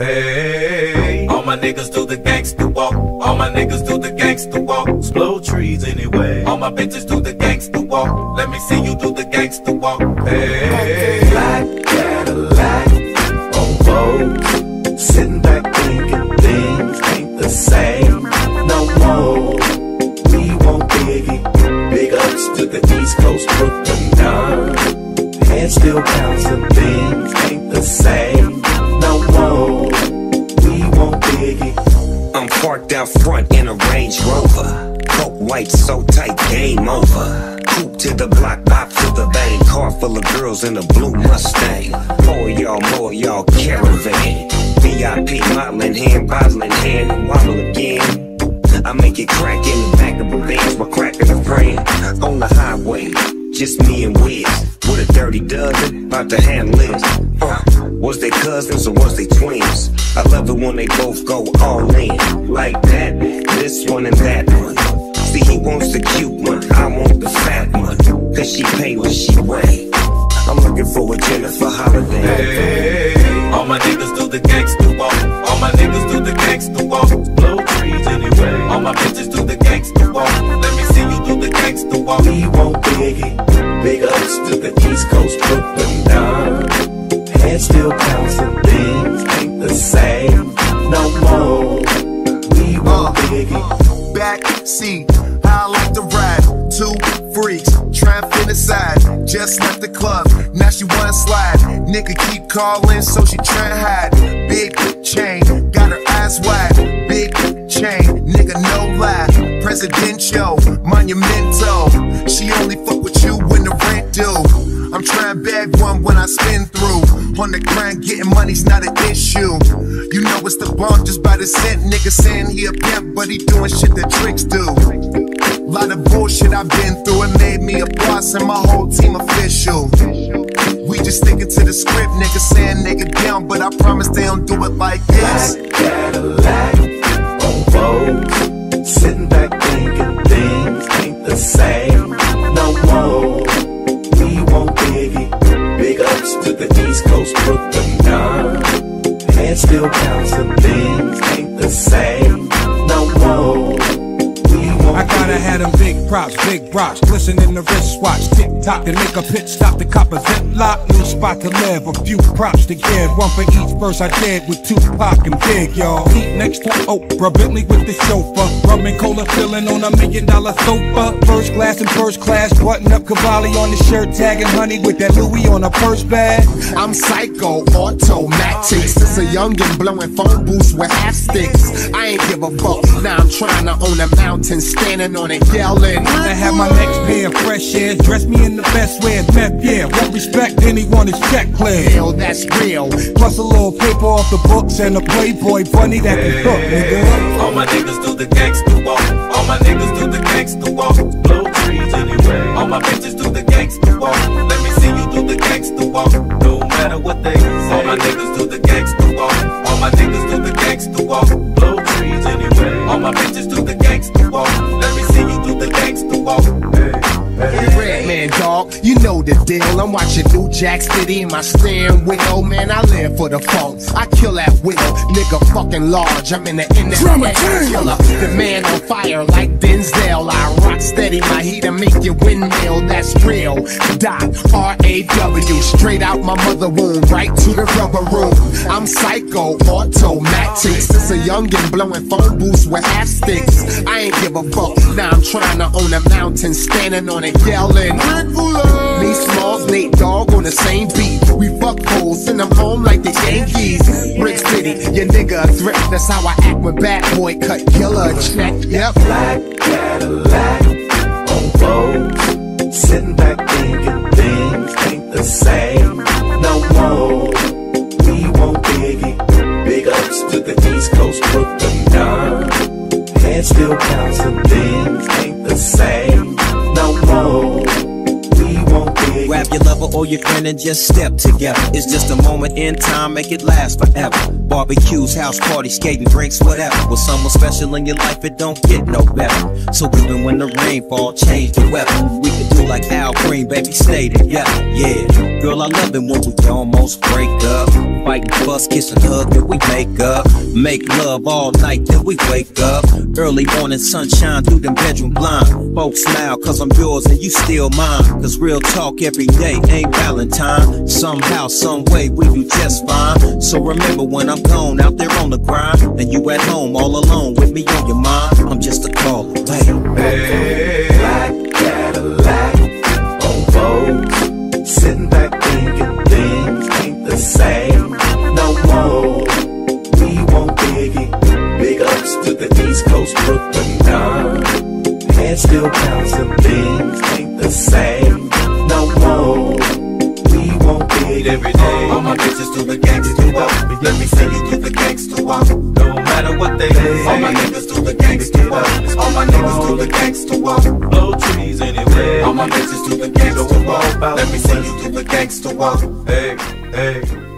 Hey, all my niggas do the gangster walk. All my niggas do the gangster walk. Blow trees anyway. All my bitches do the gangster walk. Let me see you do the gangster walk. Hey, black Cadillac on Vogue. Sitting back thinking things ain't the same no more. We won't biggie. Big ups to the East Coast, Brooklyn nine. Head still counts and things ain't the same no more. Biggie. I'm parked out front in a Range Rover. Coke white so tight, game over. Coupe to the block, bop to the bank. Car full of girls in a blue Mustang. More y'all, more y'all, caravan. VIP modeling, hand bottling, hand waddle again. I make it crack in the back of a Benz while cracking a friend on the highway. Just me and Wiz with a dirty dozen, about to handle this. Uh, was they cousins or was they twins? I love it when they both go all in like that. This one and that one. See, he wants the cute one, I want the fat one. Cause she pay what she weigh. I'm looking for a Jennifer Holliday. Hey, all my niggas do the gangster walk. All my niggas do the gangster walk. Blow trees anyway. All my bitches do the gangster walk. Let me see you the gangster. We won't biggie. Big ups to the East Coast, Brooklyn nine. Head still counts and things ain't the same no more. We won't uh, biggie. Uh, back seat. I like to ride. Two freaks to fantasize. Just left the club, now she wanna slide. Nigga keep calling, so she tryna hide. Big chain, got her eyes wide. Big Presidential, monumental. She only fuck with you when the rent due. I'm trying bag one when I spin through. On the grind, getting money's not an issue. You know it's the bomb just by the cent. Nigga saying he a pimp, but he doing shit that tricks do. Lot of bullshit I've been through, it made me a boss and my whole team official. We just sticking to the script, nigga saying nigga down, but I promise they don't do it like this. East Coast, Brooklyn nine. Head still counts and things ain't the same no more. I gotta have them big props, big rocks, glistening in the wristwatch, tick tock, and make a pit stop the cop a ziplock. New spot to live, a few props to give, one for each verse I did with Tupac and Big, y'all. Eat next to Oprah, Bentley with the chauffeur, rum and cola filling on a million dollar sofa. First class and first class, button up Cavalli on the shirt, tagging honey with that Louis on a purse bag. I'm psycho, automatic. Since a youngin' blowing phone booths with half sticks. I ain't give a fuck. Now I'm trying to own a mountain, standing on it, yelling. I have my next pair of fresh air, dress me in the best way, it's meth, yeah. Want respect, anyone is check clear. Hell, that's real. Plus a little paper off the books and a Playboy bunny that can cook, nigga. All my niggas do the gangster walk. All my niggas do the gangster walk. Blow trees anyway. All my bitches do the gangster walk. Let me see you do the gangster walk. No matter what they say. All my niggas do the gangster walk. All my niggas you know the deal. I'm watching New Jack City in my steering wheel. Man, I live for the funk. I kill at will. Nigga fucking large. I'm in the in the killer. The man on fire like Denzel. I rock steady my heat and make you windmill. That's real. Dot R A W. Straight out my mother womb, right to the rubber room. I'm psycho, automatic. Since a youngin' blowing phone booths with half sticks. I ain't give a fuck. Now I'm trying to own a mountain, standing on it, yelling. Me Smalls, Nate Dogg on the same beat. We fuck hoes, send them home like the Yankees. Brick City, your nigga a threat. That's how I act when bad boy cut killer check. Yep. Black Cadillac on Vogue. Sitting back thinking things ain't the same no more. We won't biggie. Big ups to the East Coast, Brooklyn nine. Head still counts and things ain't the same no more. Grab your lover or your friend and just step together. It's just a moment in time, make it last forever. Barbecues, house parties, skating, drinks, whatever. With someone special in your life, it don't get no better. So even when the rain fall, change the weather. We can do like Al Green, baby, stay together. Yeah, girl, I love it when we almost break up. Fight, fuss, kiss, and hug, then we make up. Make love all night, then we wake up. Early morning sunshine through them bedroom blinds. Folks smile, cause I'm yours and you still mine. Cause real talk every day ain't Valentine. Somehow, some way, we do just fine. So remember when I'm gone out there on the grind, and you at home all alone with me on your mind. I'm just a call away. Hey, Every day, all my bitches do the gangsta walk. Let me see you do the gangsta walk. No matter what they say, all my niggas do the gangsta walk. All my niggas do the gangsta walk. Blow trees anyway. All my bitches do the gangsta walk. Let me see you do the gangsta walk. Hey, hey.